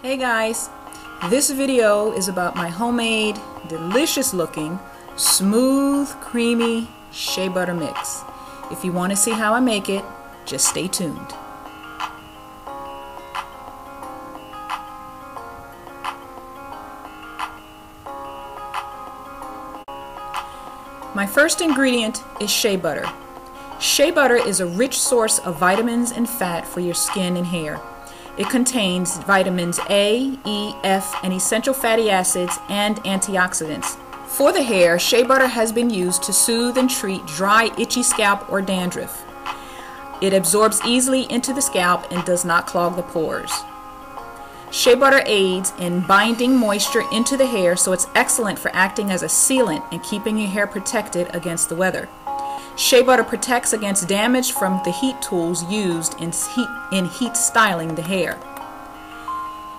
Hey guys, this video is about my homemade, delicious looking, smooth, creamy shea butter mix. If you want to see how I make it, just stay tuned. My first ingredient is shea butter. Shea butter is a rich source of vitamins and fat for your skin and hair. It contains vitamins A, E, F, and essential fatty acids and antioxidants. For the hair, shea butter has been used to soothe and treat dry, itchy scalp or dandruff. It absorbs easily into the scalp and does not clog the pores. Shea butter aids in binding moisture into the hair, so it's excellent for acting as a sealant and keeping your hair protected against the weather. Shea butter protects against damage from the heat tools used in heat, in heat styling the hair.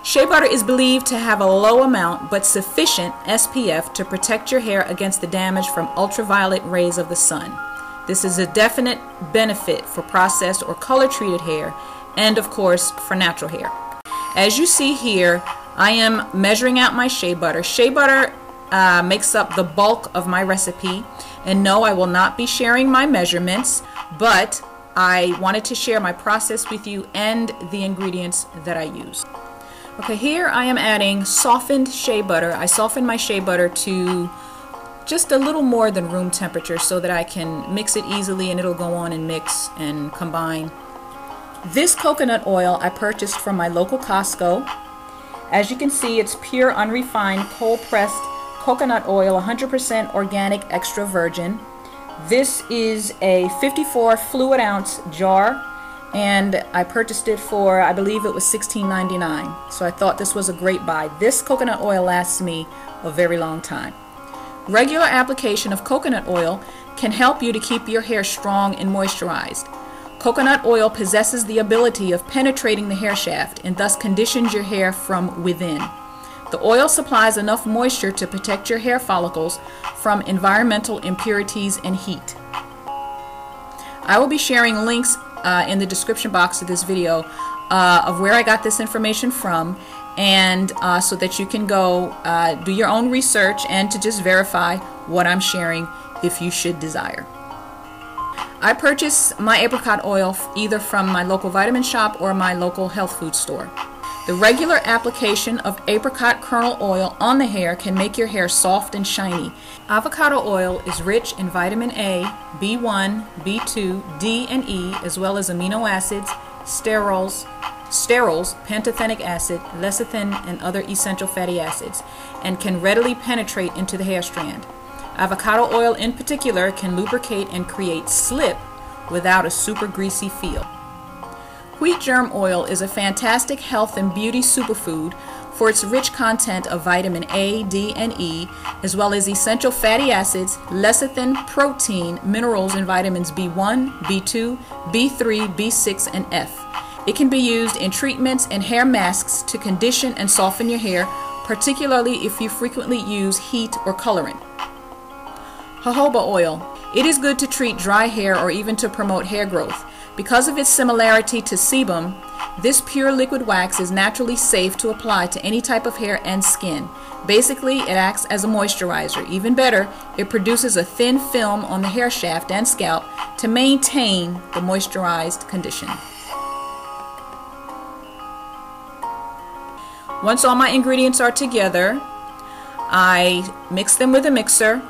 Shea butter is believed to have a low amount but sufficient SPF to protect your hair against the damage from ultraviolet rays of the sun. This is a definite benefit for processed or color treated hair and of course for natural hair. As you see here, I am measuring out my shea butter. Shea butter uh, makes up the bulk of my recipe. And no, I will not be sharing my measurements, but I wanted to share my process with you and the ingredients that I use. Okay, here I am adding softened shea butter. I soften my shea butter to just a little more than room temperature so that I can mix it easily and it'll go on and mix and combine. This coconut oil I purchased from my local Costco. As you can see, it's pure unrefined cold pressed coconut oil, 100% organic extra virgin. This is a 54 fluid ounce jar and I purchased it for I believe it was $16.99 so I thought this was a great buy. This coconut oil lasts me a very long time. Regular application of coconut oil can help you to keep your hair strong and moisturized. Coconut oil possesses the ability of penetrating the hair shaft and thus conditions your hair from within. The oil supplies enough moisture to protect your hair follicles from environmental impurities and heat. I will be sharing links uh, in the description box of this video uh, of where I got this information from and uh, so that you can go uh, do your own research and to just verify what I'm sharing if you should desire. I purchase my apricot oil either from my local vitamin shop or my local health food store. The regular application of apricot kernel oil on the hair can make your hair soft and shiny. Avocado oil is rich in vitamin A, B1, B2, D, and E, as well as amino acids, sterols, sterols, pantothenic acid, lecithin, and other essential fatty acids, and can readily penetrate into the hair strand. Avocado oil in particular can lubricate and create slip without a super greasy feel. Wheat germ oil is a fantastic health and beauty superfood for its rich content of vitamin A, D, and E, as well as essential fatty acids, lecithin, protein, minerals, and vitamins B1, B2, B3, B6, and F. It can be used in treatments and hair masks to condition and soften your hair, particularly if you frequently use heat or colorant. Jojoba oil. It is good to treat dry hair or even to promote hair growth. Because of its similarity to sebum, this pure liquid wax is naturally safe to apply to any type of hair and skin. Basically, it acts as a moisturizer. Even better, it produces a thin film on the hair shaft and scalp to maintain the moisturized condition. Once all my ingredients are together, I mix them with a mixer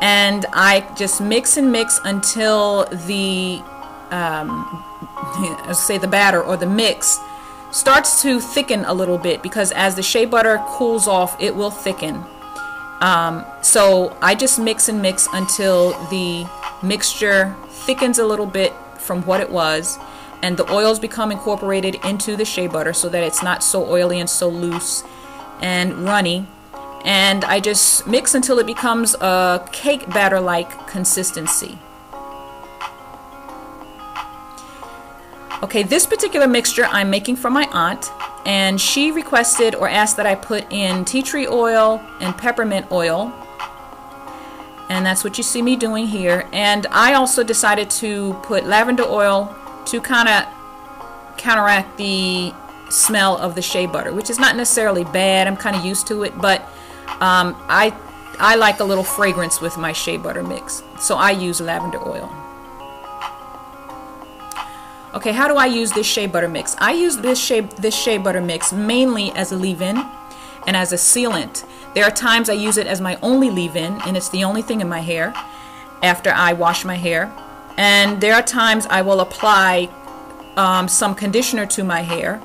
and I just mix and mix until the um, say the batter or the mix starts to thicken a little bit because as the shea butter cools off it will thicken. Um, so I just mix and mix until the mixture thickens a little bit from what it was and the oils become incorporated into the shea butter so that it's not so oily and so loose and runny. And I just mix until it becomes a cake batter like consistency Okay, this particular mixture I'm making for my aunt, and she requested or asked that I put in tea tree oil and peppermint oil. And that's what you see me doing here. And I also decided to put lavender oil to kind of counteract the smell of the shea butter, which is not necessarily bad. I'm kind of used to it, but um, I I like a little fragrance with my shea butter mix, so I use lavender oil. Okay, how do I use this shea butter mix? I use this shea, this shea butter mix mainly as a leave-in and as a sealant. There are times I use it as my only leave-in and it's the only thing in my hair after I wash my hair. And there are times I will apply um, some conditioner to my hair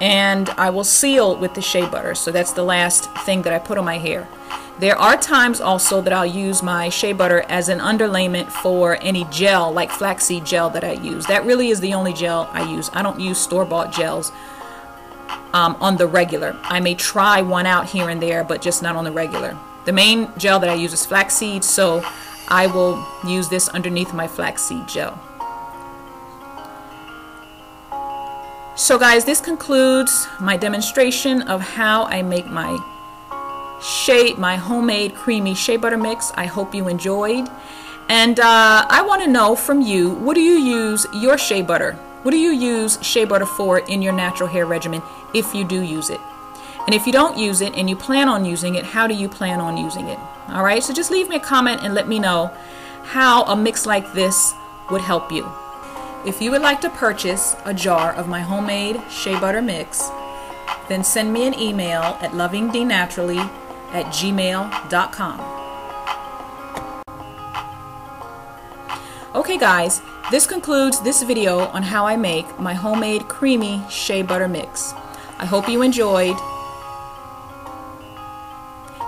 and I will seal with the shea butter. So that's the last thing that I put on my hair. There are times also that I'll use my shea butter as an underlayment for any gel, like flaxseed gel that I use. That really is the only gel I use. I don't use store-bought gels um, on the regular. I may try one out here and there, but just not on the regular. The main gel that I use is flaxseed, so I will use this underneath my flaxseed gel. So guys, this concludes my demonstration of how I make my shea, my homemade creamy shea butter mix. I hope you enjoyed. And uh, I want to know from you, what do you use your shea butter? What do you use shea butter for in your natural hair regimen if you do use it? And if you don't use it and you plan on using it, how do you plan on using it? All right, so just leave me a comment and let me know how a mix like this would help you. If you would like to purchase a jar of my homemade shea butter mix, then send me an email at lovingdeenaturally at gmail.com. Okay guys, this concludes this video on how I make my homemade creamy shea butter mix. I hope you enjoyed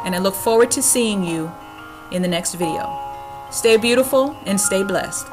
and I look forward to seeing you in the next video. Stay beautiful and stay blessed.